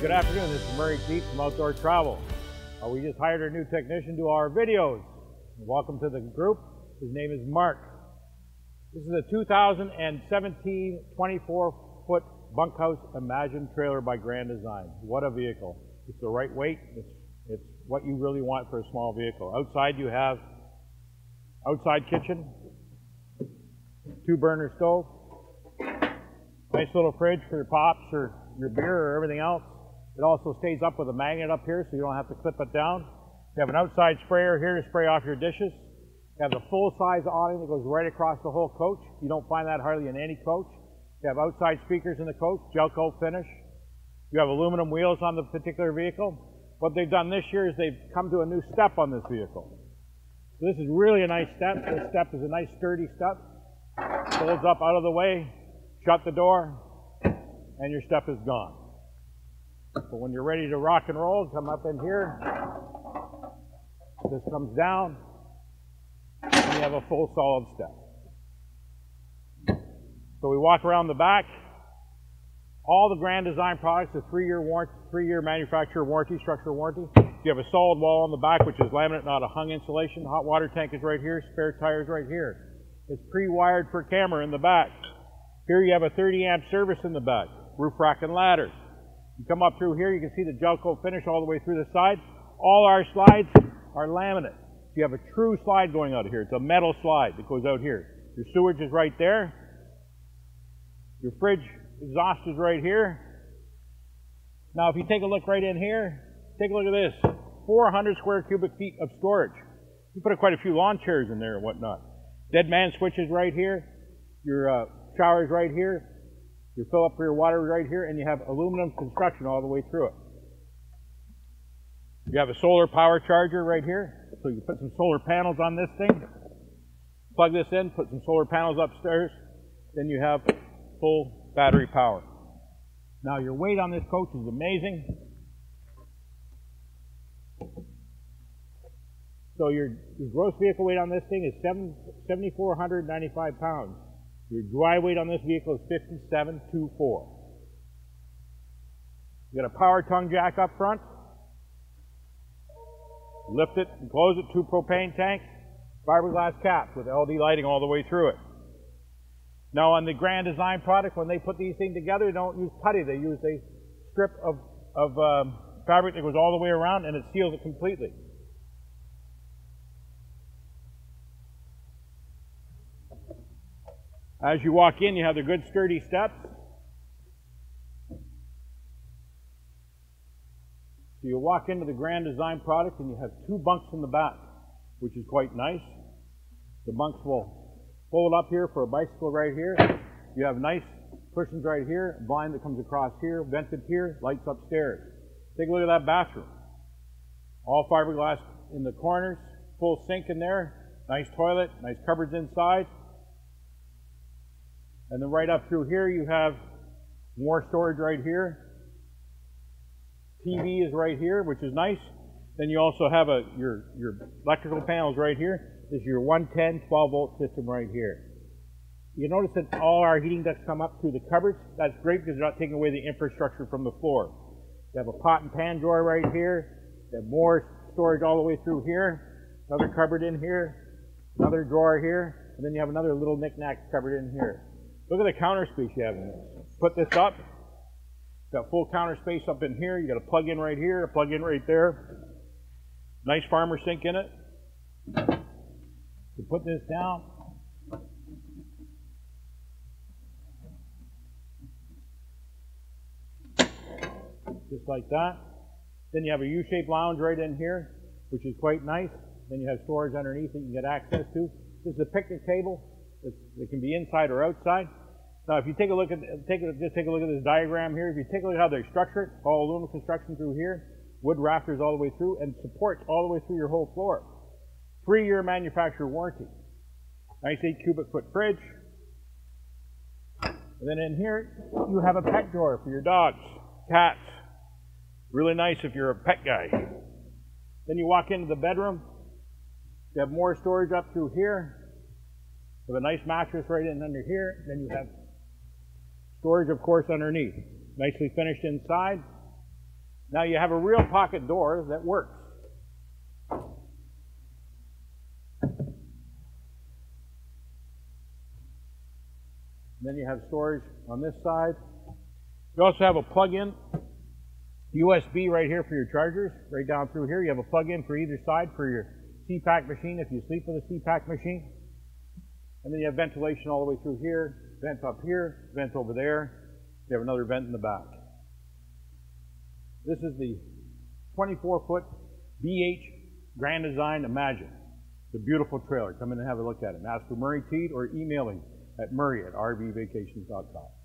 good afternoon. This is Murray Teed from Outdoor Travel. Uh, we just hired a new technician to our videos. Welcome to the group. His name is Mark. This is a 2017 24-foot bunkhouse Imagine trailer by Grand Design. What a vehicle. It's the right weight. It's, it's what you really want for a small vehicle. Outside you have outside kitchen, two burner stove, nice little fridge for your pops or your beer or everything else. It also stays up with a magnet up here so you don't have to clip it down. You have an outside sprayer here to spray off your dishes. You have the full-size awning that goes right across the whole coach. You don't find that hardly in any coach. You have outside speakers in the coach, gel coat finish. You have aluminum wheels on the particular vehicle. What they've done this year is they've come to a new step on this vehicle. So this is really a nice step. This step is a nice sturdy step. Folds up out of the way, shut the door, and your step is gone. But when you're ready to rock and roll, come up in here. This comes down, and you have a full solid step. So we walk around the back. All the Grand Design products, a three-year warranty, three-year manufacturer warranty, structural warranty. You have a solid wall on the back, which is laminate, not a hung insulation. Hot water tank is right here. Spare tires right here. It's pre-wired for camera in the back. Here you have a 30 amp service in the back. Roof rack and ladder. You come up through here, you can see the gel coat finish all the way through the side. All our slides are laminate. So you have a true slide going out of here. It's a metal slide that goes out here. Your sewage is right there. Your fridge exhaust is right here. Now, if you take a look right in here, take a look at this. 400 square cubic feet of storage. You put quite a few lawn chairs in there and whatnot. Dead man switches right here. Your uh, shower's right here. You fill up for your water right here, and you have aluminum construction all the way through it. You have a solar power charger right here. So you put some solar panels on this thing. Plug this in, put some solar panels upstairs. Then you have full battery power. Now your weight on this coach is amazing. So your, your gross vehicle weight on this thing is 7, 7,495 pounds. Your dry weight on this vehicle is 5724. You got a power tongue jack up front. Lift it and close it, two propane tanks, fiberglass caps with LED lighting all the way through it. Now on the Grand Design product, when they put these things together, they don't use putty. They use a strip of, of um, fabric that goes all the way around and it seals it completely. As you walk in, you have the good sturdy steps. So you walk into the Grand Design product and you have two bunks in the back, which is quite nice. The bunks will fold up here for a bicycle right here. You have nice cushions right here, blind that comes across here, vented here, lights upstairs. Take a look at that bathroom. All fiberglass in the corners, full sink in there, nice toilet, nice cupboards inside. And then right up through here, you have more storage right here. TV is right here, which is nice. Then you also have a your your electrical panels right here. This is your 110 12 volt system right here. You notice that all our heating ducts come up through the cupboards. That's great because they're not taking away the infrastructure from the floor. You have a pot and pan drawer right here. You have more storage all the way through here. Another cupboard in here. Another drawer here. And then you have another little knickknack cupboard in here. Look at the counter space you have in this. Put this up. Got full counter space up in here. You got a plug in right here, a plug in right there. Nice farmer sink in it. You put this down. Just like that. Then you have a U-shaped lounge right in here, which is quite nice. Then you have storage underneath that you can get access to. This is a picnic table. It can be inside or outside. Now, if you take a look at take a, just take a look at this diagram here. If you take a look at how they structure it, all aluminum construction through here, wood rafters all the way through, and supports all the way through your whole floor. Three-year manufacturer warranty. Nice eight cubic foot fridge. And then in here, you have a pet drawer for your dogs, cats. Really nice if you're a pet guy. Then you walk into the bedroom. You have more storage up through here. Have a nice mattress right in under here. Then you have storage, of course, underneath. Nicely finished inside. Now you have a real pocket door that works. Then you have storage on this side. You also have a plug-in USB right here for your chargers, right down through here. You have a plug-in for either side for your CPAP machine if you sleep with a CPAP machine. And then you have ventilation all the way through here, vent up here, vent over there. You have another vent in the back. This is the 24-foot BH Grand Design Imagine. It's a beautiful trailer. Come in and have a look at it. Ask for Murray Teed or email him at murray at rvvacations.com.